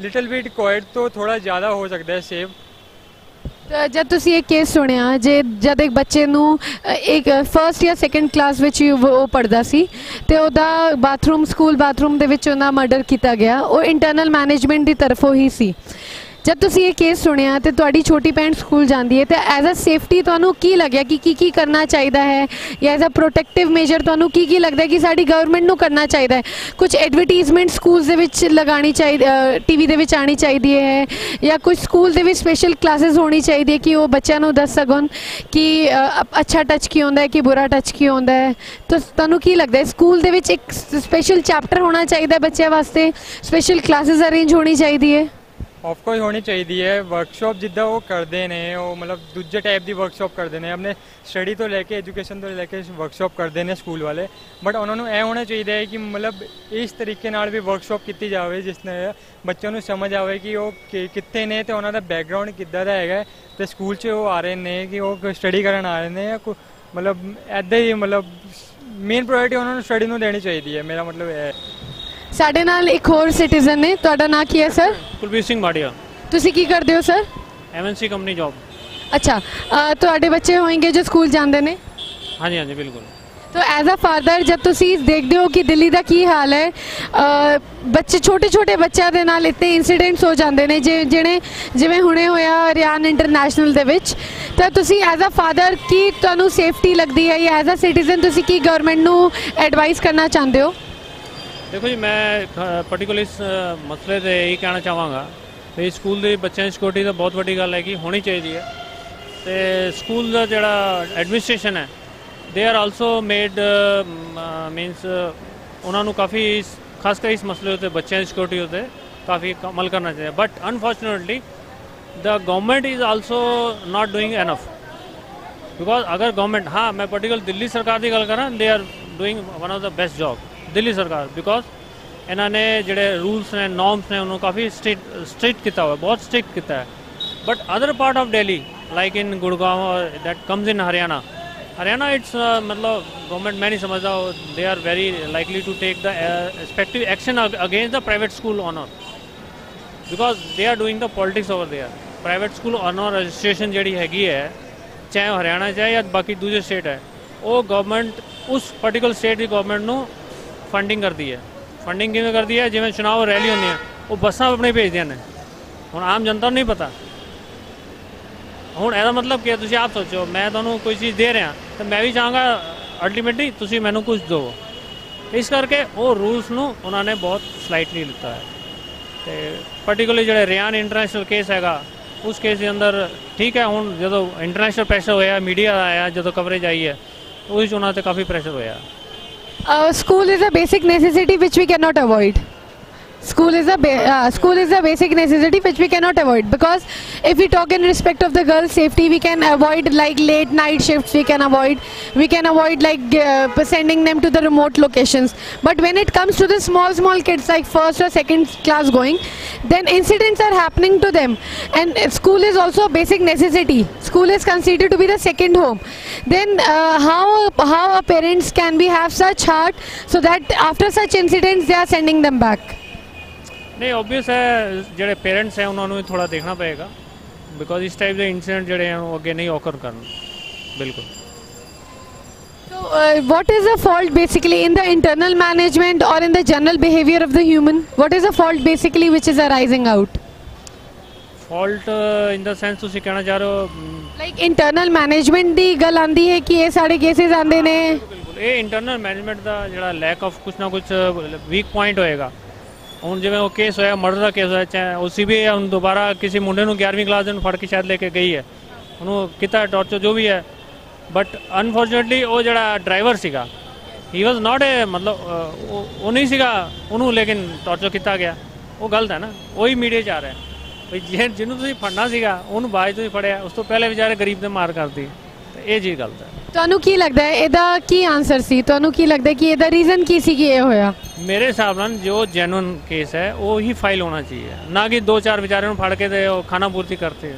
ਲਿਟਲ ਬਿਟ ਕੋਇਡ ਤੋਂ ਥੋੜਾ ਜ਼ਿਆਦਾ ਹੋ ਸਕਦਾ ਹੈ, ਸੇਵ। ਜਦ ਤੁਸੀਂ ਇਹ ਕੇਸ ਸੁਣਿਆ, ਜੇ ਜਦ ਇੱਕ ਬੱਚੇ ਨੂੰ ਇੱਕ ਫਰਸਟ ਜਾਂ ਸੈਕੰਡ ਕਲਾਸ ਵਿੱਚ ਹੀ ਉਹ ਉਹ ਪੜਦਾ ਸੀ, ਤੇ ਉਹਦਾ ਬਾਥਰੂਮ ਸਕੂਲ ਬਾਥਰੂਮ ਦੇ ਵਿੱਚ ਉਹਦਾ ਮਰਡਰ ਕੀਤਾ ਗਿਆ, ਉਹ ਇੰਟਰਨਲ ਮੈਨੇਜਮੈਂਟ ਦੀ ਤਰਫੋਂ ਹੀ ਸੀ। ਜਦ ਤੁਸੀਂ ਇਹ ਕੇਸ ਸੁਣਿਆ ਤੇ ਤੁਹਾਡੀ ਛੋਟੀ ਭੈਣ ਸਕੂਲ ਜਾਂਦੀ ਹੈ, ਤੇ ਐਜ਼ ਅ ਸੇਫਟੀ ਤੁਹਾਨੂੰ ਕੀ ਲੱਗਿਆ ਕਿ ਕੀ ਕੀ ਕਰਨਾ ਚਾਹੀਦਾ ਹੈ? ਜਾਂ ਐਜ਼ ਅ ਪ੍ਰੋਟੈਕਟਿਵ ਮੇਜਰ ਤੁਹਾਨੂੰ ਕੀ ਕੀ ਲੱਗਦਾ ਕਿ ਸਾਡੀ ਗਵਰਨਮੈਂਟ ਨੂੰ ਕਰਨਾ ਚਾਹੀਦਾ ਹੈ? ਕੁਝ ਐਡਵਰਟਾਈਜ਼ਮੈਂਟ ਸਕੂਲਸ ਦੇ ਵਿੱਚ ਲਗਾਣੀ ਚਾਹੀਦੀ ਟੀਵੀ ਦੇ ਵਿੱਚ ਆਣੀ ਚਾਹੀਦੀ ਹੈ ਜਾਂ ਕੁਝ ਸਕੂਲ ਦੇ ਵਿੱਚ ਸਪੈਸ਼ਲ ਕਲਾਸਿਸ ਹੋਣੀ ਚਾਹੀਦੀ ਹੈ ਕਿ ਉਹ ਬੱਚਿਆਂ ਨੂੰ ਦੱਸ ਸਕਣ ਕਿ ਅੱਛਾ ਟੱਚ ਕੀ ਹੁੰਦਾ ਹੈ, ਕਿ ਬੁਰਾ ਟੱਚ ਕੀ ਹੁੰਦਾ ਹੈ? ਤਾਂ ਤੁਹਾਨੂੰ ਕੀ ਲੱਗਦਾ ਹੈ? ਸਕੂਲ ਦੇ ਵਿੱਚ ਇੱਕ ਸਪੈਸ਼ਲ ਚੈਪਟਰ ਹੋਣਾ ਚਾਹੀਦਾ ਬੱਚਿਆਂ ਵਾਸਤੇ? ਸਪੈਸ਼ਲ ਕਲਾਸਿਸ ਅਰੇਂਜ ਹੋਣੀ ਚਾਹੀਦੀ ਹੈ? ਆਫ ਕੋਰਸ ਹੋਣੀ ਚਾਹੀਦੀ ਹੈ ਵਰਕਸ਼ਾਪ ਜਿੱਦਾਂ ਉਹ ਕਰਦੇ ਨੇ ਉਹ ਮਤਲਬ ਦੂਜੇ ਟਾਈਪ ਦੀ ਵਰਕਸ਼ਾਪ ਕਰਦੇ ਨੇ ਆਪਣੇ ਸਟੱਡੀ ਤੋਂ ਲੈ ਕੇ ਐਜੂਕੇਸ਼ਨ ਤੋਂ ਲੈ ਕੇ ਵਰਕਸ਼ਾਪ ਕਰਦੇ ਨੇ ਸਕੂਲ ਵਾਲੇ ਬਟ ਉਹਨਾਂ ਨੂੰ ਇਹ ਹੋਣਾ ਚਾਹੀਦਾ ਹੈ ਕਿ ਮਤਲਬ ਇਸ ਤਰੀਕੇ ਨਾਲ ਵੀ ਵਰਕਸ਼ਾਪ ਕੀਤੀ ਜਾਵੇ ਜਿਸ ਨਾਲ ਬੱਚਿਆਂ ਨੂੰ ਸਮਝ ਆਵੇ ਕਿ ਉਹ ਕਿ- ਕਿੱਥੇ ਨੇ ਤੇ ਉਹਨਾਂ ਦਾ ਬੈਕਗ੍ਰਾਉਂਡ ਕਿੱਦਾਂ ਦਾ ਹੈਗਾ ਹੈ ਤੇ ਸਕੂਲ 'ਚ ਉਹ ਆ ਰਹੇ ਨੇ ਕਿ ਉਹ ਸਟੱਡੀ ਕਰਨ ਆ ਰਹੇ ਨੇ ਜਾਂ ਮਤਲਬ ਐਦਾਂ ਹੀ ਮਤਲਬ ਮੇਨ ਪ੍ਰਾਇੋਰਟੀ ਉਹਨਾਂ ਨੂੰ ਸਟੱਡੀ ਨੂੰ ਦੇਣੀ ਚਾਹੀਦੀ ਹੈ ਮੇਰਾ ਮਤਲਬ ਇਹ ਹੈ ਸਾਡੇ ਨਾਲ ਇੱਕ ਹੋਰ ਸਿਟੀਜ਼ਨ ਨੇ ਤੁਹਾਡਾ ਨਾਂ ਕੀ ਹੈ ਸਰ ਕੁਲਬੀਰ ਸਿੰਘ ਮਾੜੀਆ। ਤੁਸੀਂ ਕੀ ਕਰਦੇ ਹੋ ਸਰ ਐਮਐਨਸੀ ਕੰਪਨੀ ਜੌਬ ਅੱਛਾ ਅ, ਤੁਹਾਡੇ ਬੱਚੇ ਹੋਣਗੇ ਜੋ ਸਕੂਲ ਜਾਂਦੇ ਨੇ? ਹਾਂਜੀ ਹਾਂਜੀ ਬਿਲਕੁਲ। ਤਾਂ ਐਜ਼ ਅ ਫਾਦਰ ਜਦ ਤੁਸੀਂ ਦੇਖਦੇ ਹੋ ਕਿ ਦਿੱਲੀ ਦਾ ਕੀ ਹਾਲ ਹੈ ਅ, ਬੱਚੇ ਛੋਟੇ ਛੋਟੇ ਬੱਚਿਆਂ ਦੇ ਨਾਲ ਇਤਨੇ ਇਨਸੀਡੈਂਟਸ ਹੋ ਜਾਂਦੇ ਨੇ ਜਿ- ਜਿਹੜੇ ਜਿਵੇਂ ਹੁਣੇ ਹੋਇਆ ਰਿਆਨ ਇੰਟਰਨੈਸ਼ਨਲ ਦੇ ਵਿੱਚ ਤਾਂ ਤੁਸੀਂ ਐਜ਼ ਅ ਫਾਦਰ ਕੀ ਤੁਹਾਨੂੰ ਸੇਫਟੀ ਲੱਗਦੀ ਹੈ ਜਾਂ ਐਜ਼ ਅ ਸਿਟੀਜ਼ਨ ਤੁਸੀਂ ਕੀ ਗਵਰਨਮੈਂਟ ਨੂੰ ਐਡਵਾਈਸ ਕਰਨਾ ਚਾਹੁੰਦੇ ਹੋ? ਦੇਖੋ ਜੀ, ਮੈਂ ਪਾਰਟਿਕੂਲਰ ਇਸ ਮਸਲੇ ਤੇ ਇਹ ਕਹਿਣਾ ਚਾਹਾਂਗਾ ਵੀ ਸਕੂਲ ਦੇ ਬੱਚਿਆਂ ਦੀ ਸਿਕਿਉਰਿਟੀ ਤਾਂ ਬਹੁਤ ਵੱਡੀ ਗੱਲ ਹੈ ਕਿ ਹੋਣੀ ਚਾਹੀਦੀ ਹੈ। ਤੇ ਸਕੂਲ ਦਾ ਜਿਹੜਾ ਐਡਮਿਨਿਸਟ੍ਰੇਸ਼ਨ ਹੈ they are also made means ਉਹਨਾਂ ਨੂੰ ਕਾਫੀ ਖਾਸ ਕਰ ਇਸ ਮਸਲੇ ਉਤੇ ਬੱਚਿਆਂ ਦੀ ਸਿਕਿਉਰਿਟੀ ਉਤੇ ਕਾਫੀ ਅਮਲ ਕਰਨਾ ਚਾਹੀਦਾ। But unfortunately the government is also not doing enough because ਅਗਰ ਗਵਰਨਮੈਂਟ ਹਾਂ, ਮੈਂ ਪਾਰਟਿਕੂਲਰ ਦਿੱਲੀ ਸਰਕਾਰ ਦੀ ਗੱਲ ਕਰਾਂ they are doing one of the best job Delhi ਸਰਕਾਰ ਬਿਕੋਜ਼ ਇਹਨਾਂ ਨੇ ਜਿਹੜੇ ਰੂਲਸ ਨੇ ਨੋਰਮਸ ਨੇ ਉਹਨੂੰ ਕਾਫੀ ਸਟ੍ਰਿਕਟ ਸਟ੍ਰਿਕਟ ਕੀਤਾ ਹੋਇਆ ਬਹੁਤ ਸਟ੍ਰਿਕਟ ਕੀਤਾ ਹੈ But other part of Delhi, like in Gurgaon, or that comes in Haryana. Haryana, it's uh, मतलब government मैं नहीं समझता they are very likely to take the uh, respective action ag- against the private school owner because they are doing the politics over there. Private school owner registration ਜਿਹੜੀ ਹੈਗੀ ਹੈ ਚਾਹੇ ਉਹ ਹਰਿਆਣਾ 'ਚ ਹੈ ਜਾਂ ਬਾਕੀ ਦੂਜੇ ਸਟੇਟ ਹੈ ਉਹ ਗਵਰਨਮੈਂਟ ਉਸ ਪਾਰਟਿਕੂਲਰ ਸਟੇਟ ਦੀ ਗਵਰਨਮੈਂਟ ਨੂੰ ਫੰਡਿੰਗ ਕਰਦੀ ਹੈ। ਫੰਡਿੰਗ ਕਿਵੇਂ ਕਰਦੀ ਹੈ? ਜਿਵੇਂ ਚੁਣਾਵ ਰੈਲੀ ਹੁੰਦੀ ਹੈ, ਉਹ ਬੱਸਾਂ ਆਪਣੇ ਭੇਜਦੀਆਂ ਨੇ। ਹੁਣ ਆਮ ਜਨਤਾ ਨੂੰ ਨਹੀਂ ਪਤਾ। ਹੁਣ ਇਹਦਾ ਮਤਲਬ ਕੀ ਹੈ? ਤੁਸੀਂ ਆਪ ਸੋਚੋ, ਮੈਂ ਤੁਹਾਨੂੰ ਕੋਈ ਚੀਜ਼ ਦੇ ਰਿਹਾ, ਤਾਂ ਮੈਂ ਵੀ ਚਾਹਾਂਗਾ ਅਲਟੀਮੇਟਲੀ ਤੁਸੀਂ ਮੈਨੂੰ ਕੁਝ ਦਿਓ। ਇਸ ਕਰਕੇ ਉਹ ਰੂਲਸ ਨੂੰ ਉਹਨਾਂ ਨੇ ਬਹੁਤ ਸਲਾਈਟਲੀ ਲਿੱਤਾ ਹੈ। ਤੇ ਪਾਰਟਿਕੂਲਰਲੀ ਜਿਹੜੇ ਰਿਆਨ ਇੰਟਰਨੈਸ਼ਨਲ ਕੇਸ ਹੈਗਾ, ਉਸ ਕੇਸ ਦੇ ਅੰਦਰ ਠੀਕ ਹੈ, ਹੁਣ ਜਦੋਂ ਇੰਟਰਨੈਸ਼ਨਲ ਪ੍ਰੈਸ਼ਰ ਹੋਇਆ ਮੀਡੀਆ ਆਇਆ, ਜਦੋਂ ਕਵਰੇਜ ਆਈ ਹੈ, ਉਹਦੇ 'ਚ ਉਹਨਾਂ ਤੇ ਕਾਫੀ ਪ੍ਰੈਸ਼ਰ ਹੋਇਆ। Uh, school is a basic necessity which we cannot avoid. School is a uh, school is a basic necessity which we cannot avoid because if we talk in respect of the girls' safety, we can avoid like late night shifts. We can avoid we can avoid like uh, sending them to the remote locations. But when it comes to the small small kids like first or second class going, then incidents are happening to them. And school is also a basic necessity. School is considered to be the second home. Then uh, how how parents can be have such heart so that after such incidents they are sending them back. ਨਹੀਂ obvious ਹੈ ਜਿਹੜੇ parents ਹੈ ਉਹਨਾਂ ਨੂੰ ਵੀ ਥੋੜਾ ਦੇਖਣਾ ਪਏਗਾ because ਇਸ ਟਾਈਪ ਦੇ ਇਨਸੀਡੈਂਟ ਜਿਹੜੇ ਆ ਉਹ ਅੱਗੇ ਨਹੀਂ ਓਕਰ ਕਰਨ ਬਿਲਕੁਲ So uh, what is the fault basically in the internal management or in the general behavior of the human? What is the fault basically which is arising out? Fault in the sense ਤੁਸੀਂ ਕਹਿਣਾ ਚਾਹ ਰਹੇ ਹੋ ਮ, Like internal management ਦੀ ਗੱਲ ਆਂਦੀ ਹੈ ਕਿ ਇਹ ਸਾਡੇ ਕੇਸਿਸ ਆਂਦੇ ਨੇ ਬਿਲਕੁਲ ਇਹ ਇੰਟਰਨਲ ਮੈਨੇਜਮੈਂਟ ਦਾ ਜਿਹੜਾ ਲੈਕ ਆਫ ਕੁਛ ਨਾ ਕੁਛ ਵੀਕ ਪੁਆਇੰਟ ਹੋਏਗਾ ਹੁਣ ਜਿਵੇਂ ਉਹ ਕੇਸ ਹੋਇਆ ਮਰਡਰ ਦਾ ਕੇਸ ਹੋਇਆ, ਚਾਹੇ ਉਹ ਸੀਬੀਆਈ ਹੁਣ ਦੁਬਾਰਾ ਕਿਸੇ ਮੁੰਡੇ ਨੂੰ 11ਵੀਂ ਕਲਾਸ ਦੇ ਨੂੰ ਫੜ ਕੇ ਸ਼ਾਇਦ ਲੈ ਕੇ ਗਈ ਹੈ। ਉਹਨੂੰ ਕੀਤਾ ਟੌਰਚਰ ਜੋ ਵੀ ਹੈ। ਬਟ ਅਨਫੋਰਚੂਨੇਟਲੀ ਉਹ ਜਿਹੜਾ ਡਰਾਈਵਰ ਸੀਗਾ ਹੀ ਵਾਸ ਨਾਟ ਏ ਮਤਲਬ ਉਹ ਉਹ ਨਹੀਂ ਸੀਗਾ, ਉਹਨੂੰ ਲੇਕਿਨ ਟੌਰਚਰ ਕੀਤਾ ਗਿਆ। ਉਹ ਗਲਤ ਹੈ ਨਾ, ਉਹੀ ਮੀਡੀਆ 'ਚ ਆ ਰਿਹਾ। ਵੀ ਜੇ ਜਿਹਨੂੰ ਤੁਸੀਂ ਫੜਨਾ ਸੀਗਾ, ਉਹਨੂੰ ਬਾਅਦ ਤੁਸੀਂ ਫੜਿਆ, ਉਸ ਤੋਂ ਪਹਿਲੇ ਵਿਚਾਰੇ ਗਰੀਬ ਦੇ ਮਾਰ ਕਰਦੀ। ਤੇ ਇਹ ਚੀਜ਼ ਗਲਤ ਹੈ। ਤੁਹਾਨੂੰ ਕੀ ਲੱਗਦਾ ਹੈ ਇਹਦਾ ਕੀ ਆਨਸਰ ਸੀ? ਤੁਹਾਨੂੰ ਕੀ ਲੱਗਦਾ ਹੈ ਕਿ ਇਹਦਾ ਰੀਜ਼ਨ ਕੀ ਸੀ ਕਿ ਇਹ ਹੋਇਆ? ਮੇਰੇ ਹਿਸਾਬ ਨਾਲ ਜੋ ਜੈਨੂਨ ਕੇਸ ਹੈ ਉਹ ਹੀ ਫਾਈਲ ਹੋਣਾ ਚਾਹੀਏ ਨਾ ਕਿ ਦੋ ਚਾਰ ਵਿਚਾਰਿਆਂ ਨੂੰ ਫੜ ਕੇ ਤੇ ਉਹ ਖਾਣਾ ਪੂਰਤੀ ਕਰਤੇ।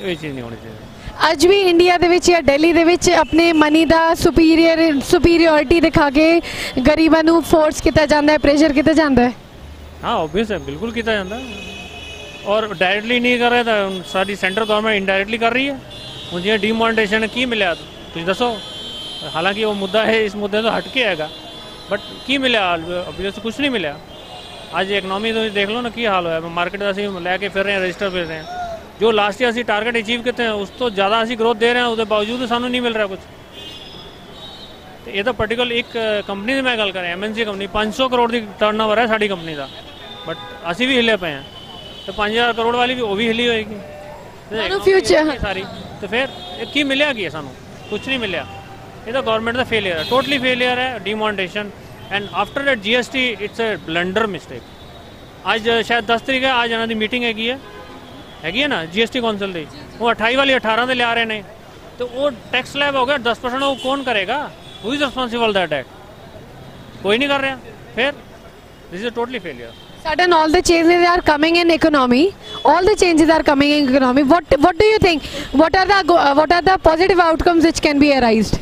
ਇਹ ਚੀਜ਼ ਨਹੀਂ ਹੋਣੀ ਚਾਹੀਦੀ। ਅੱਜ ਵੀ ਇੰਡੀਆ ਦੇ ਵਿੱਚ ਜਾਂ ਦਿੱਲੀ ਦੇ ਵਿੱਚ ਆਪਣੇ ਮਨੀ ਦਾ ਸੁਪੀਰੀਅਰ ਸੁਪੀਰੀਅਰਿਟੀ ਦਿਖਾ ਕੇ ਗਰੀਬਾਂ ਨੂੰ ਫੋਰਸ ਕੀਤਾ ਜਾਂਦਾ ਹੈ ਪ੍ਰੈਸ਼ਰ ਕੀਤਾ ਜਾਂਦਾ ਹੈ? ਹਾਂ ਆਬਵੀਅਸ ਹੈ ਬਿਲਕੁਲ ਕੀਤਾ ਜਾਂਦਾ। ਔਰ ਡਾਇਰੈਕਟਲੀ ਨਹੀਂ ਕਰ ਰਿਹਾ ਤਾਂ ਸਾਡੀ ਸੈਂਟਰ ਗਵਰਨਮੈਂਟ ਇਨਡਾਇਰੈਕਟਲੀ ਕਰ ਰਹੀ ਹੈ। ਹੁਣ ਜਿਵੇਂ ਡੀਮੋਨਟੇਸ਼ਨ ਕੀ ਮਿਲਿਆ? ਤੁਸੀਂ ਦੱਸੋ। ਹਾਲਾਂਕਿ ਉਹ ਮੁੱਦਾ ਹੈ ਇਸ ਮੁੱਦੇ ਤੋਂ ਹਟ ਕੇ ਹੈਗਾ। ਬਟ ਕੀ ਮਿਲਿਆ? ਆਬਵੀਅਸ ਕੁਝ ਨਹੀਂ ਮਿਲਿਆ। ਅੱਜ ਇਕਨੋਮੀ ਤੁਸੀਂ ਦੇਖ ਲਓ ਨਾ ਕੀ ਹਾਲ ਹੋਇਆ। ਮਾਰਕੀਟ ਦਾ ਅਸੀਂ ਲੈ ਕੇ ਫਿਰ ਰਹੇ ਹਾਂ ਰਜਿਸਟਰ ਫਿਰ ਰਹੇ ਹਾਂ। ਜੋ ਲਾਸਟ ਈਅਰ ਅਸੀਂ ਟਾਰਗੇਟ ਅਚੀਵ ਕੀਤੇ ਉਸ ਤੋਂ ਜ਼ਿਆਦਾ ਅਸੀਂ ਗਰੋਥ ਦੇ ਰਹੇ ਹਾਂ ਉਹਦੇ ਬਾਵਜੂਦ ਸਾਨੂੰ ਨਹੀਂ ਮਿਲ ਰਿਹਾ ਕੁਝ ਤੇ ਇਹ ਤਾਂ ਪਾਰਟਿਕੂਲਰ ਇੱਕ ਕੰਪਨੀ ਦੀ ਮੈਂ ਗੱਲ ਕਰ ਰਿਹਾ ਐਮਐਨਸੀ ਕੰਪਨੀ 500 ਕਰੋੜ ਦੀ ਟਰਨਓਵਰ ਹੈ ਸਾਡੀ ਕੰਪਨੀ ਦਾ। ਬਟ ਅਸੀਂ ਵੀ ਹਿੱਲੇ ਪਏ ਹਾਂ। ਤੇ 5000 ਕਰੋੜ ਵਾਲੀ ਵੀ ਉਹ ਵੀ ਹਿੱਲੀ ਹੋਏਗੀ। ਸਾਰੀ ਤੇ ਫਿਰ ਇਹ ਕੀ ਮਿਲਿਆ ਕੀ ਹੈ ਸਾਨੂੰ? ਕੁਝ ਨਹੀਂ ਮਿਲਿਆ। ਇਹ ਤਾਂ ਗਵਰਨਮੈਂਟ ਦਾ ਫੇਲਿਅਰ ਹੈ। ਟੋਟਲੀ ਫੇਲਿਅਰ ਹੈ demonetization and after that GST it's a blunder mistake ਅੱਜ ਸ਼ਾਇਦ 10 ਤਰੀਕ ਹੈ, ਅੱਜ ਇਹਨਾਂ ਦੀ ਮੀਟਿੰਗ ਹੈਗੀ ਹੈ। ਹੈਗੀ ਹੈ ਨਾ ਜੀਐਸਟੀ ਕੌਂਸਲ ਦੀ? ਉਹ 28 ਵਾਲੀ 18 ਦੇ ਲਿਆ ਰਹੇ ਨੇ। ਤੇ ਉਹ ਟੈਕਸ ਸਲੈਬ ਹੋ ਗਿਆ 10% ਉਹ ਕੌਣ ਕਰੇਗਾ? Who is responsible that act ਕੋਈ ਨਹੀਂ ਕਰ ਰਿਹਾ। ਫਿਰ this is a totally failure Sudden, all the changes are coming in economy. All the changes are coming in economy. What What do you think? What are the uh, What are the positive outcomes which can be arised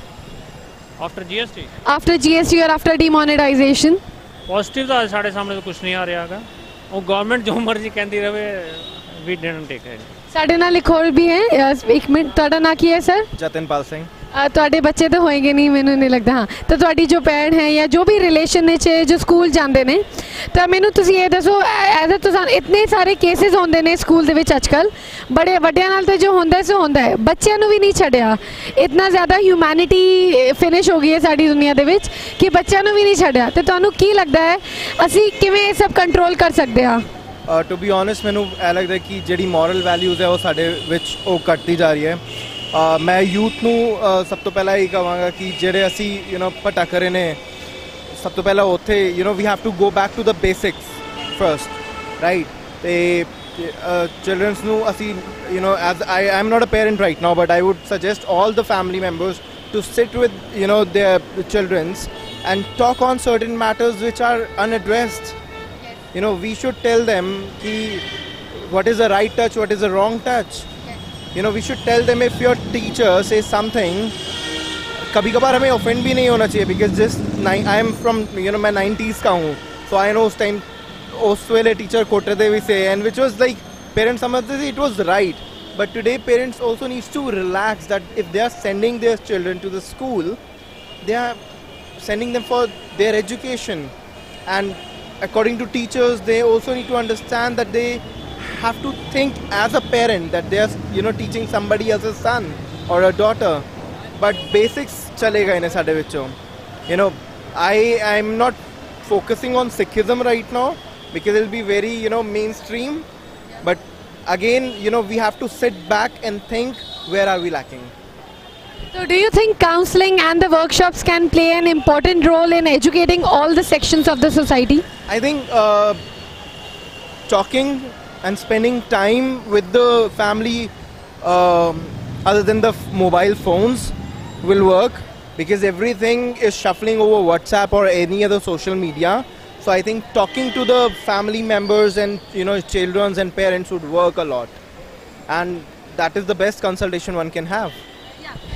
after GST after GST or after demonetization? Positive ਤਾਂ ਸਾਡੇ ਸਾਹਮਣੇ ਤਾਂ ਕੁਝ ਨਹੀਂ ਆ ਰਿਹਾ ਹੈਗਾ ਉਹ ਗਵਰਨਮੈਂਟ ਜੋ ਮਰਜ਼ੀ ਕਹਿੰਦੀ ਰਵੇ ਵੀ ਡਿਡਨਟ ਟੇਕ ਸਾਡੇ ਨਾਲ ਇੱਕ ਹੋਰ ਵੀ ਹੈ ਅਹ, ਇੱਕ ਮਿੰਟ ਤੁਹਾਡਾ ਨਾਂ ਕੀ ਹੈ ਸਰ ਜਤਨਪਾਲ ਸਿੰਘ ਤੁਹਾਡੇ ਬੱਚੇ ਤਾਂ ਹੋਏਗੇ ਨਹੀਂ ਮੈਨੂੰ ਨਹੀਂ ਲੱਗਦਾ ਹਾਂ। ਤਾਂ ਤੁਹਾਡੀ ਜੋ ਭੈਣ ਹੈ ਜਾਂ ਜੋ ਵੀ ਰਿਲੇਸ਼ਨ ਵਿੱਚ ਹੈ, ਜੋ ਸਕੂਲ ਜਾਂਦੇ ਨੇ ਤਾਂ ਮੈਨੂੰ ਤੁਸੀਂ ਇਹ ਦੱਸੋ ਐਜ਼ ਅ ਤੁਸੀਂ ਇਤਨੇ ਸਾਰੇ ਕੇਸਿਸ ਹੁੰਦੇ ਨੇ ਸਕੂਲ ਦੇ ਵਿੱਚ ਅੱਜਕੱਲ ਬੜੇ ਵੱਡਿਆਂ ਨਾਲ ਤਾਂ ਜੋ ਹੁੰਦਾ ਸੋ ਹੁੰਦਾ ਹੈ। ਬੱਚਿਆਂ ਨੂੰ ਵੀ ਨਹੀਂ ਛੱਡਿਆ। ਇਤਨਾ ਜ਼ਿਆਦਾ ਹਿਊਮੈਨਿਟੀ ਫਿਨਿਸ਼ ਹੋ ਗਈ ਹੈ ਸਾਡੀ ਦੁਨੀਆ ਦੇ ਵਿੱਚ ਕਿ ਬੱਚਿਆਂ ਨੂੰ ਵੀ ਨਹੀਂ ਛੱਡਿਆ। ਤੇ ਤੁਹਾਨੂੰ ਕੀ ਲੱਗਦਾ ਹੈ ਅਸੀਂ ਕਿਵੇਂ ਇਹ ਸਭ ਕੰਟਰੋਲ ਕਰ ਸਕਦੇ ਹਾਂ? ਟੂ ਬੀ ਓਨੈਸਟ ਮੈਨੂੰ ਇਹ ਲੱਗਦਾ ਕਿ ਜਿਹੜੀ ਮੋਰਲ ਵੈਲਿਊਜ਼ ਹੈ ਉਹ ਸਾਡੇ ਵਿੱਚ ਉਹ ਘਟਦੀ ਜਾ ਰਹੀ ਹੈ। ਮੈਂ ਯੂਥ ਨੂੰ ਸਭ ਤੋਂ ਪਹਿਲਾਂ ਇਹ ਕਹਾਂਗਾ ਕਿ ਜਿਹੜੇ ਅਸੀਂ ਯੂ نو ਭਟਕ ਰਹੇ ਨੇ ਸਭ ਤੋਂ ਪਹਿਲਾਂ ਉੱਥੇ you know we have to go back to the basics first right ਤੇ children's ਨੂੰ ਅਸੀਂ you know as I am not a parent right now but I would suggest all the family members to sit with you know their childrens and talk on certain matters which are unaddressed yes. you know we should tell them ki, what is the right touch what is the wrong touch you know we should tell them if your teacher says something कभी कभार हमें offend भी नहीं होना चाहिए because just I am from you know मैं 90s का हूँ सो आई नो उस टाइम उस वेले टीचर कोटते भी से and which was like parents समझते थे it was right but today parents also needs to relax that if they are sending their children to the school they are sending them for their education and according to teachers they also need to understand that they have to think as a parent that they're you know teaching somebody else's son or a daughter. But basics chalega in sade you know i i'm not focusing on sikhism right now because it'll be very you know mainstream. But again you know we have to sit back and think where are we lacking. So do you think counseling and the workshops can play an important role in educating all the sections of the society? I think uh, talking and spending time with the family, um, other than the mobile phones, will work because everything is shuffling over WhatsApp or any other social media. So I think talking to the family members and you know children and parents would work a lot, and that is the best consultation one can have.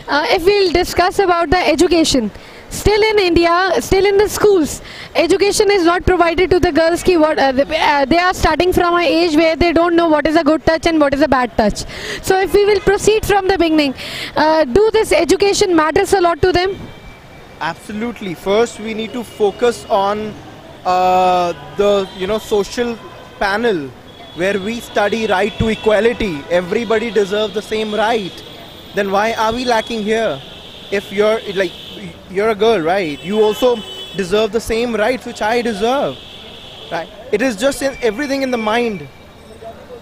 Uh, if we'll discuss about the education, still in India, still in the schools, education is not provided to the girls. Ki what uh, they, uh, are starting from an age where they don't know what is a good touch and what is a bad touch. So if we will proceed from the beginning, uh, do this education matters a lot to them? Absolutely. First, we need to focus on uh, the you know social panel where we study right to equality. Everybody deserves the same right. Then why are we lacking here? If you're like you're a girl, right? You also deserve the same rights which I deserve, right? It is just in everything in the mind.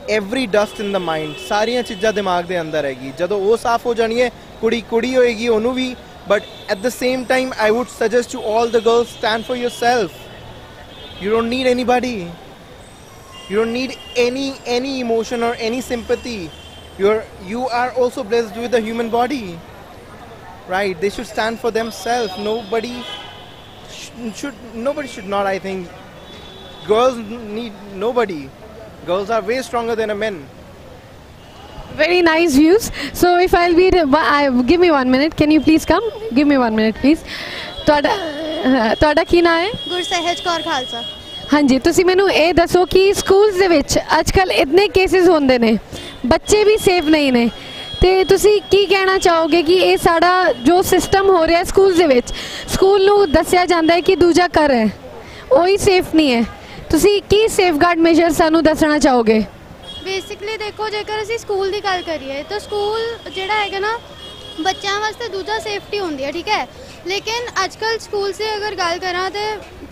Every dust in the mind. ਸਾਰੀਆਂ ਚੀਜ਼ਾਂ ਦਿਮਾਗ ਦੇ ਅੰਦਰ ਹੈਗੀ ਜਦੋਂ ਉਹ ਸਾਫ਼ ਹੋ ਜਾਣੀ ਹੈ ਕੁੜੀ ਕੁੜੀ ਹੋਏਗੀ ਉਹਨੂੰ ਵੀ but at the same time I would suggest to all the girls stand for yourself you don't need anybody you don't need any any emotion or any sympathy you're you are also blessed with a human body right they should stand for themselves nobody sh- should nobody should not i think girls need nobody girls are way stronger than a men Very nice views. So if I'll be, the- I, give me one minute. Can you please come? Give me one minute, please. ਤੁਹਾਡਾ ਤੁਹਾਡਾ ਕੀ ਨਾਮ ਹੈ ਗੁਰਸਹਿਜ ਕੌਰ ਖਾਲਸਾ ਹਾਂਜੀ ਤੁਸੀਂ ਮੈਨੂੰ ਇਹ ਦੱਸੋ ਕਿ ਸਕੂਲਸ ਦੇ ਵਿੱਚ ਅੱਜਕੱਲ ਇਤਨੇ ਕੇਸਿਸ ਹੁੰਦੇ ਨੇ ਬੱਚੇ ਵੀ ਸੇਫ ਨਹੀਂ ਨੇ ਤੇ ਤੁਸੀਂ ਕੀ ਕਹਿਣਾ ਚਾਹੋਗੇ ਕਿ ਇਹ ਸਾਡਾ ਜੋ ਸਿਸਟਮ ਹੋ ਰਿਹਾ ਸਕੂਲ ਦੇ ਵਿੱਚ ਸਕੂਲ ਨੂੰ ਦੱਸਿਆ ਜਾਂਦਾ ਹੈ ਕਿ ਦੂਜਾ ਘਰ ਹੈ, ਉਹੀ ਸੇਫ ਨਹੀਂ ਹੈ। ਤੁਸੀਂ ਕੀ ਸੇਫਗਾਰਡ ਮੇਜਰ ਸਾਨੂੰ ਦੱਸਣਾ ਚਾਹੋਗੇ? ਬੇਸਿਕਲੀ ਦੇਖੋ, ਜੇਕਰ ਅਸੀਂ ਸਕੂਲ ਦੀ ਗੱਲ ਕਰੀਏ, ਤਾਂ ਸਕੂਲ ਜਿਹੜਾ ਹੈਗਾ ਨਾ, ਬੱਚਿਆਂ ਵਾਸਤੇ ਦੂਜਾ ਸੇਫਟੀ ਹੁੰਦੀ ਹੈ, ਠੀਕ ਹੈ? ਲੇਕਿਨ ਅੱਜਕੱਲ ਸਕੂਲ ਸੇ ਅਗਰ ਗੱਲ ਕਰਾਂ, ਤੇ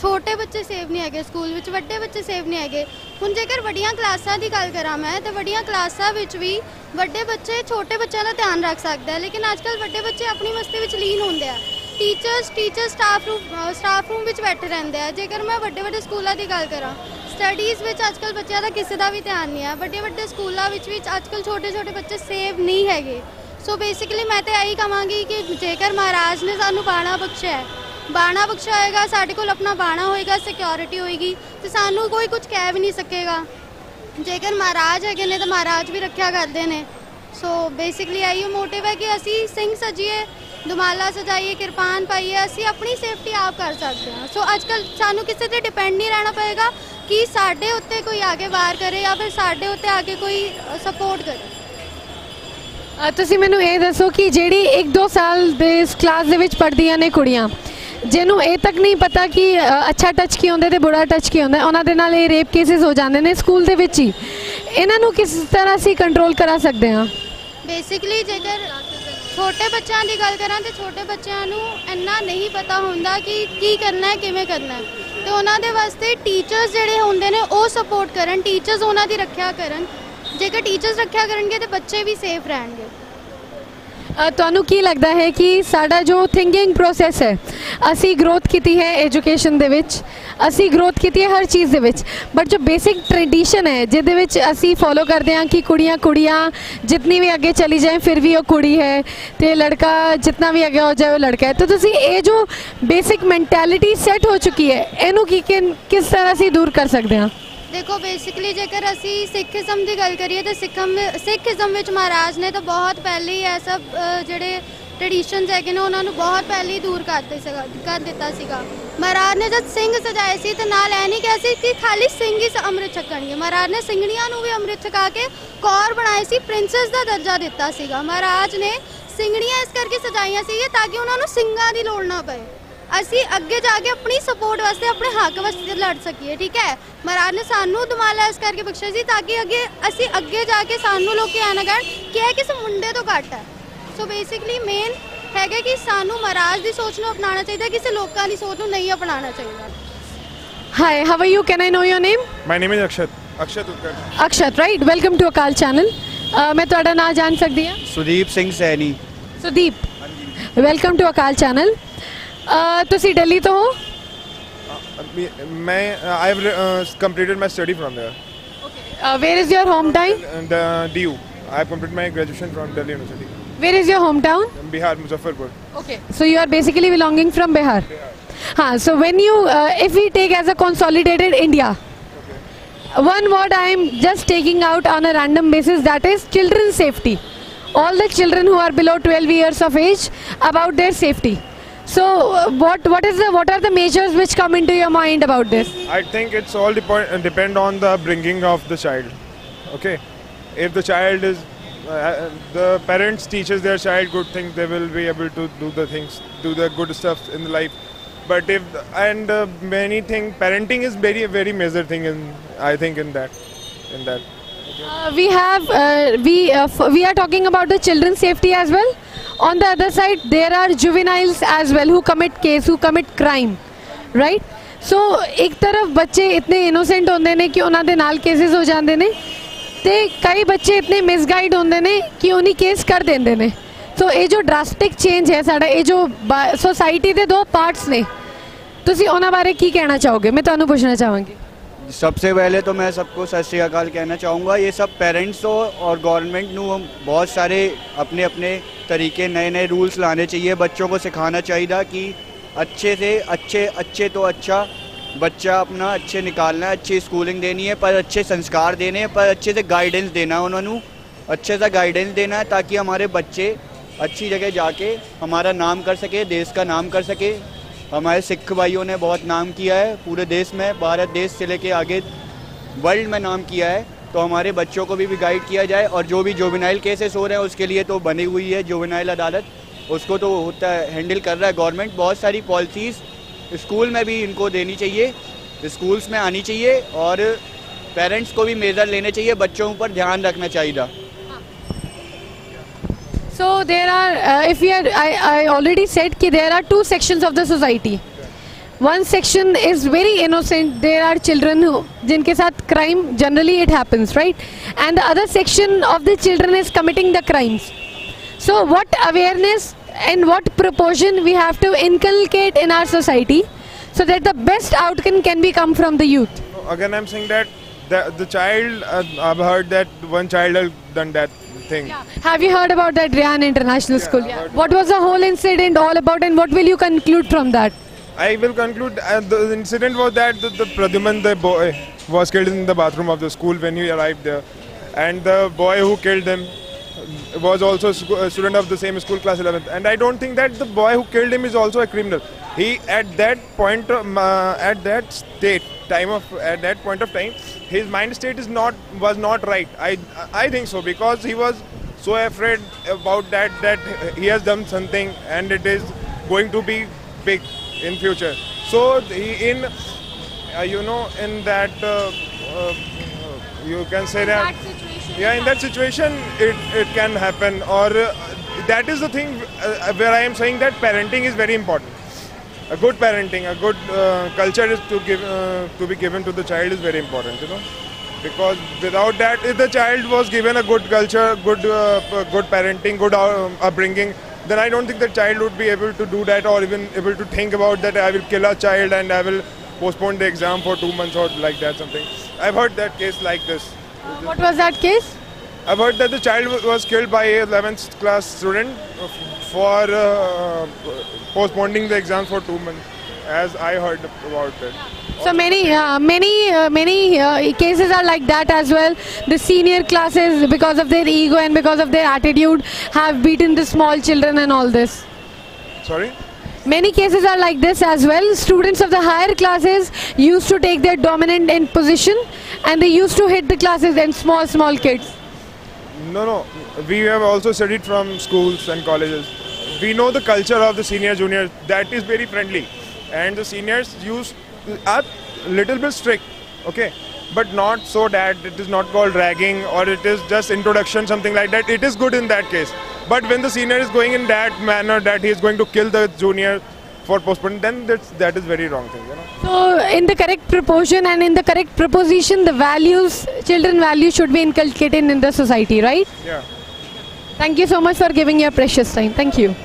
ਛੋਟੇ ਬੱਚੇ ਸੇਫ ਨਹੀਂ ਹੈਗੇ ਸਕੂਲ ਵਿੱਚ ਵੱਡੇ ਬੱਚੇ ਸੇਫ ਨਹੀਂ ਹੈਗੇ। ਹੁਣ ਜੇਕਰ ਵੱਡੀਆਂ ਕਲਾਸਾਂ ਦੀ ਗੱਲ ਕਰਾਂ ਮੈਂ, ਤਾਂ ਵੱਡੀਆਂ ਕਲਾਸਾਂ ਵਿੱਚ ਵੀ ਵੱਡੇ ਬੱਚੇ ਛੋਟੇ ਬੱਚਿਆਂ ਦਾ ਧਿਆਨ ਰੱਖ ਸਕਦਾ ਹੈ, ਲੇਕਿਨ ਅੱਜਕੱਲ ਵੱਡੇ ਬੱਚੇ ਆਪਣੀ ਮਸਤੀ ਵਿੱਚ ਲੀਨ ਹੁੰਦੇ ਆ। Teachers teacher staff room staff room ਵਿੱਚ ਬੈਠੇ ਰਹਿੰਦੇ ਆ। ਜੇਕਰ ਮੈਂ ਵੱਡੇ ਵੱਡੇ ਸਕੂਲਾਂ ਦੀ ਗੱਲ ਕਰਾਂ ਸਟੱਡੀਜ਼ ਵਿੱਚ ਅੱਜਕੱਲ ਬੱਚਿਆਂ ਦਾ ਕਿਸੇ ਦਾ ਵੀ ਧਿਆਨ ਨਹੀਂ ਹੈ ਵੱਡੇ ਵੱਡੇ ਸਕੂਲਾਂ ਵਿੱਚ ਵੀ ਅੱਜਕੱਲ ਛੋਟੇ ਛੋਟੇ ਬੱਚੇ ਸੇਵ ਨਹੀਂ ਹੈਗੇ। ਸੋ ਬੇਸਿਕਲੀ ਮੈਂ ਤੇ ਇਹੀ ਕਹਾਂਗੀ ਕਿ ਜੇਕਰ ਮਹਾਰਾਜ ਨੇ ਸਾਨੂੰ ਬਾਣਾ ਬਖਸ਼ਿਆ ਬਾਣਾ ਬਖਸ਼ਿਆ ਹੋਏਗਾ ਸਾਡੇ ਕੋਲ ਆਪਣਾ ਬਾਣਾ ਹੋਏਗਾ ਸਿਕਿਉਰਿਟੀ ਹੋਏਗੀ, ਤੇ ਸਾਨੂੰ ਕੋਈ ਕੁਝ ਕਹਿ ਵੀ ਨਹੀਂ ਸਕੇਗਾ। ਜੇਕਰ ਮਹਾਰਾਜ ਹੈਗੇ ਨੇ, ਤਾਂ ਮਹਾਰਾਜ ਵੀ ਰੱਖਿਆ ਕਰਦੇ ਨੇ। ਸੋ ਬੇਸਿਕਲੀ ਇਹੀ ਮੋਟਿਵ ਹੈ ਕਿ ਅਸੀਂ ਸਿੰਘ ਸਜੀਏ, ਦੁਮਾਲਾ ਸਜਾਈਏ, ਕਿਰਪਾਨ ਪਾਈਏ, ਅਸੀਂ ਆਪਣੀ ਸੇਫਟੀ ਆਪ ਕਰ ਸਕਦੇ ਹਾਂ। ਸੋ ਅੱਜ ਅੱਜਕੱਲ ਸਾਨੂੰ ਕਿਸੇ ਤੇ ਡਿਪੈਂਡ ਨਹੀਂ ਰਹਿਣਾ ਪਏਗਾ ਕਿ ਸਾਡੇ ਉੱਤੇ ਕੋਈ ਆਗੇ ਵਾਰ ਕਰੇ ਜਾਂ ਫਿਰ ਸਾਡੇ ਉੱਤੇ ਆ ਕੇ ਕੋਈ ਸਪੋਰਟ ਕਰੇ। ਤੁਸੀਂ ਮੈਨੂੰ ਇਹ ਦੱਸੋ ਕਿ ਜਿਹੜੀ 1-2 ਸਾਲ ਦੇ ਇਸ ਕਲਾਸ ਦੇ ਵਿੱਚ ਪੜ੍ਹਦੀਆਂ ਨੇ ਕੁੜੀਆਂ ਜਿਹਨੂੰ ਇਹ ਤੱਕ ਨਹੀਂ ਪਤਾ ਕਿ ਅੱਛਾ ਟੱਚ ਕੀ ਹੁੰਦਾ ਤੇ ਬੁਰਾ ਟੱਚ ਕੀ ਹੁੰਦਾ ਉਹਨਾਂ ਦੇ ਨਾਲ ਇਹ ਰੇਪ ਕੇਸਿਸ ਹੋ ਜਾਂਦੇ ਨੇ ਸਕੂਲ ਦੇ ਵਿੱਚ ਹੀ। ਇਹਨਾਂ ਨੂੰ ਕਿਸ ਤਰ੍ਹਾਂ ਅਸੀਂ ਕੰਟਰੋਲ ਕਰਾ ਸਕਦੇ ਹਾਂ? ਬੇਸਿਕਲੀ ਜੇਕਰ ਛੋਟੇ ਬੱਚਿਆਂ ਦੀ ਗੱਲ ਕਰਾਂ ਤੇ ਛੋਟੇ ਬੱਚਿਆਂ ਨੂੰ ਇੰਨਾ ਨਹੀਂ ਪਤਾ ਹੁੰਦਾ ਕਿ ਕੀ ਕਰਨਾ ਹੈ, ਕਿਵੇਂ ਕਰਨਾ ਹੈ। ਤੇ ਉਹਨਾਂ ਦੇ ਵਾਸਤੇ ਟੀਚਰਸ ਜਿਹੜੇ ਹੁੰਦੇ ਨੇ ਉਹ ਸਪੋਰਟ ਕਰਨ ਟੀਚਰਸ ਉਹਨਾਂ ਦੀ ਰੱਖਿਆ ਕਰਨ। ਜੇਕਰ ਟੀਚਰਸ ਰੱਖਿਆ ਕਰਨਗੇ ਤੇ ਬੱਚੇ ਵੀ ਸੇਫ ਰਹਿਣਗੇ। ਤੁਹਾਨੂੰ ਕੀ ਲੱਗਦਾ ਹੈ ਕਿ ਸਾਡਾ ਜੋ ਥਿੰਕਿੰਗ ਪ੍ਰੋਸੈਸ ਹੈ, ਅਸੀਂ ਗਰੋਥ ਕੀਤੀ ਹੈ ਐਜੂਕੇਸ਼ਨ ਦੇ ਵਿੱਚ, ਅਸੀਂ ਗਰੋਥ ਕੀਤੀ ਹੈ ਹਰ ਚੀਜ਼ ਦੇ ਵਿੱਚ ਬਟ ਜੋ ਬੇਸਿਕ ਟ੍ਰੈਡੀਸ਼ਨ ਹੈ, ਜਿਹਦੇ ਵਿੱਚ ਅਸੀਂ ਫੋਲੋ ਕਰਦੇ ਹਾਂ ਕਿ ਕੁੜੀਆਂ ਕੁੜੀਆਂ ਜਿਤਨੀ ਵੀ ਅੱਗੇ ਚਲੀ ਜਾਏ, ਫਿਰ ਵੀ ਉਹ ਕੁੜੀ ਹੈ ਤੇ ਲੜਕਾ ਜਿਤਨਾ ਵੀ ਅੱਗੇ ਹੋ ਜਾਏ, ਉਹ ਲੜਕਾ ਹੈ। ਤਾਂ ਤੁਸੀਂ ਇਹ ਜੋ ਬੇਸਿਕ ਮੈਂਟੈਲਿਟੀ ਸੈੱਟ ਹੋ ਚੁੱਕੀ ਹੈ, ਇਹਨੂੰ ਕੀ ਕਿ- ਕਿਸ ਤਰ੍ਹਾਂ ਅਸੀਂ ਦੂਰ ਕਰ ਸਕਦੇ ਹਾਂ? ਦੇਖੋ ਬੇਸਿਕਲੀ ਜੇਕਰ ਅਸੀਂ ਸਿੱਖੀਜ਼ਮ ਦੀ ਗੱਲ ਕਰੀਏ ਤਾਂ ਸਿੱਖਮ ਸਿੱਖੀਜ਼ਮ ਵਿੱਚ ਮਹਾਰਾਜ ਨੇ ਤਾਂ ਬਹੁਤ ਪਹਿਲੇ ਹੀ ਇਹ ਸਭ ਅ, ਜਿਹੜੇ ਟ੍ਰੈਡੀਸ਼ਨਸ ਹੈਗੇ ਨੇ ਉਹਨਾਂ ਨੂੰ ਬਹੁਤ ਪਹਿਲੇ ਹੀ ਦੂਰ ਕਰ ਸੀਗਾ ਕਰ ਦਿੱਤਾ ਸੀਗਾ। ਮਹਾਰਾਜ ਨੇ ਜਦ ਸਿੰਘ ਸਜਾਏ ਸੀ ਤਾਂ ਨਾਲ ਇਹ ਨਹੀਂ ਕਿਹਾ ਸੀ ਕਿ ਖਾਲੀ ਸਿੰਘ ਹੀ ਸ- ਅੰਮ੍ਰਿਤ ਛਕਣਗੇ। ਮਹਾਰਾਜ ਨੇ ਸਿੰਘਣੀਆਂ ਨੂੰ ਵੀ ਅੰਮ੍ਰਿਤ ਛਕਾ ਕੇ ਕੌਰ ਬਣਾਏ ਸੀ ਪ੍ਰਿੰਸੈਸ ਦਾ ਦਰਜਾ ਦਿੱਤਾ ਸੀਗਾ। ਮਹਾਰਾਜ ਨੇ ਸਿੰਘਣੀਆਂ ਇਸ ਕਰਕੇ ਸਜਾਈਆਂ ਸੀਗੀਆਂ ਤਾਂ ਕਿ ਉਹਨਾਂ ਨੂੰ ਸਿੰਘਾਂ ਦੀ ਲੋੜ ਨਾ ਪਏ। ਅਸੀਂ ਅੱਗੇ ਜਾ ਕੇ ਆਪਣੀ ਸਪੋਰਟ ਵਾਸਤੇ ਆਪਣੇ ਹੱਕ ਵਾਸਤੇ ਲੜ ਸਕੀਏ ਠੀਕ ਹੈ ਮਹਾਰਾਜ ਨੇ ਸਾਨੂੰ ਦਮਾਲਾ ਇਸ ਕਰਕੇ ਬਖਸ਼ਿਆ ਸੀ ਤਾਂ ਕਿ ਅੱਗੇ ਅਸੀਂ ਅੱਗੇ ਜਾ ਕੇ ਸਾਨੂੰ ਲੋਕੀ ਐਂ ਨਾ ਕਹਿਣ ਕਿ ਇਹ ਕਿਸੇ ਮੁੰਡੇ ਤੋਂ ਘੱਟ ਹੈ ਸੋ ਬੇਸਿਕਲੀ ਮੇਨ ਹੈਗਾ ਕਿ ਸਾਨੂੰ ਮਹਾਰਾਜ ਦੀ ਸੋਚ ਨੂੰ ਅਪਣਾਉਣਾ ਚਾਹੀਦਾ ਕਿਸੇ ਲੋਕਾਂ ਦੀ ਸੋਚ ਨੂੰ ਨਹੀਂ ਅਪਣਾਉਣਾ ਚਾਹੀਦਾ Hi, how are you? Can I know your name? My name is Akshat. Akshat Utkar. Akshat, right? Welcome to Akal channel. Uh, ਮੈਂ ਤੁਹਾਡਾ ਨਾਮ ਜਾਣ ਸਕਦੀ ਹਾਂ Sudeep Singh Saini Sudeep welcome to Akal channel ਤੁਸੀਂ ਦਿੱਲੀ ਤੋਂ ਹੋ मैं I have uh, completed my study from there. Where is your home time And the DU. I have completed my graduation from Delhi University. where is your hometown Bihar, Muzaffarpur. okay so you are basically belonging from bihar ha so when you uh, if we take as a consolidated india one word i am just taking out on a random basis that is children's safety all the children who are below 12 years of age about their safety so uh, what what is the what are the measures which come into your mind about this I think it's all dep- depend on the bringing of the child. Okay, if the child is uh, the parents teaches their child good things, they will be able to do the things, do the good stuff in life. But if and uh, many thing parenting is very very major thing in I think in that in that. Uh, we have uh, we uh, f- we are talking about the children's safety as well on the other side, there are juveniles as well who commit case, who commit crime, right? So ਇੱਕ ਤਰਫ ਬੱਚੇ ਇਤਨੇ innocent ਹੁੰਦੇ ਨੇ ਕਿ ਉਹਨਾਂ ਦੇ ਨਾਲ ਕੇਸਿਸ ਹੋ ਜਾਂਦੇ ਨੇ ਤੇ ਕਈ ਬੱਚੇ ਇਤਨੇ ਮਿਸਗਾਈਡ ਹੁੰਦੇ ਨੇ ਕਿ ਉਹਨੀ ਕੇਸ ਕਰ ਦਿੰਦੇ ਨੇ ਸੋ ਇਹ ਜੋ ਡਰਾਸਟਿਕ ਚੇਂਜ ਹੈ ਸਾਡਾ ਇਹ ਜੋ ਸੋਸਾਇਟੀ ਦੇ ਦੋ ਪਾਰਟਸ ਨੇ ਤੁਸੀਂ ਉਹਨਾਂ ਬਾਰੇ ਕੀ ਕਹਿਣਾ ਚਾਹੋਗੇ ਮੈਂ ਤੁਹਾਨੂੰ ਪੁੱਛਣਾ ਚਾਹਾਂਗੀ सबसे पहले तो मैं सबको सत श्री अकाल कहना चाहूँगा, ये सब पेरेंट्स और गवर्नमेंट ਨੂੰ बहुत सारे अपने अपने तरीके, नए नए रूल्स लाने चाहिए, बच्चों को सिखाना चाहिए कि अच्छे से, अच्छे अच्छे तो अच्छा बच्चा अपना अच्छे निकालना है, अच्छी स्कूलिंग देनी है, पर अच्छे संस्कार देने हैं, पर अच्छे से गाइडेंस देना है उन्होंने। अच्छे सा गाइडेंस देना है ताकि हमारे बच्चे अच्छी जगह जाके हमारा नाम कर सके, देश का नाम कर सके। हमारे सिख भाइयों ने बहुत नाम किया है पूरे देश में भारत देश से लेके आगे वर्ल्ड में नाम किया है। तो हमारे बच्चों को भी, भी गाइड किया जाए और जो भी जोविनाइल केसेस हो रहे हैं उसके लिए तो बनी हुई है जोविनाइल अदालत। उसको तो होता है हैंडल कर रहा है गवर्नमेंट बहुत सारी पॉलिसीज़ स्कूल में भी इनको देनी चाहिए स्कूल्स में आनी चाहिए और पेरेंट्स को भी मेजर लेने चाहिए बच्चों पर ध्यान रखना चाहिए। So there are, uh, if we are, I, I already said that there are two sections of the society. One section is very innocent. There are children who, jinke saath crime generally it happens, right? And the other section of the children is committing the crimes. So what awareness and what proportion we have to inculcate in our society so that the best outcome can be come from the youth. Again, I'm saying that the, the child, uh, I've heard that one child has done that thing. Have you heard about that Ryan International School? Yeah. What was the whole incident all about, and what will you conclude from that? I will conclude. Uh, the incident was that the, the Pradyuman, the boy, was killed in the bathroom of the school when he arrived there, and the boy who killed him was also a student of the same school, class 11th. And I don't think that the boy who killed him is also a criminal. He, at that point, uh, at that state, time of, at that point of time, his mind state is not was not right. I, I think so because he was so afraid about that that he has done something and it is going to be big in future. So he in, uh, you know, in that, uh, uh, you can say that, yeah, in that situation, it, it can happen. Or uh, that is the thing uh, where I am saying that parenting is very important. A good parenting, a good uh, culture is to give uh, to be given to the child is very important. You know, because without that, if the child was given a good culture, good uh, good parenting, good uh, upbringing, then I don't think the child would be able to do that or even able to think about that I will kill a child and I will postpone the exam for two months or like that something. I've heard that case like this. What was that case? I've heard that the child was killed by a 11th class student for uh, postponing the exam for two months. as I heard about it. So many, uh, many, uh, many uh, cases are like that as well. The senior classes, because of their ego and because of their attitude, have beaten the small children and all this. Sorry? Many cases are like this as well. Students of the higher classes used to take their dominant in position, and they used to hit the classes and small, small kids. No, no. We have also studied from schools and colleges. We know the culture of the senior junior. That is very friendly, and the seniors use are little bit strict. Okay, but not so that it is not called ragging or it is just introduction something like that. It is good in that case. But when the senior is going in that manner that he is going to kill the junior for postponement, then that's, that is very wrong thing. You know. So, in the correct proportion and in the correct proposition, the values, children values should be inculcated in the society, right? Yeah. Thank you so much for giving your precious time. Thank you.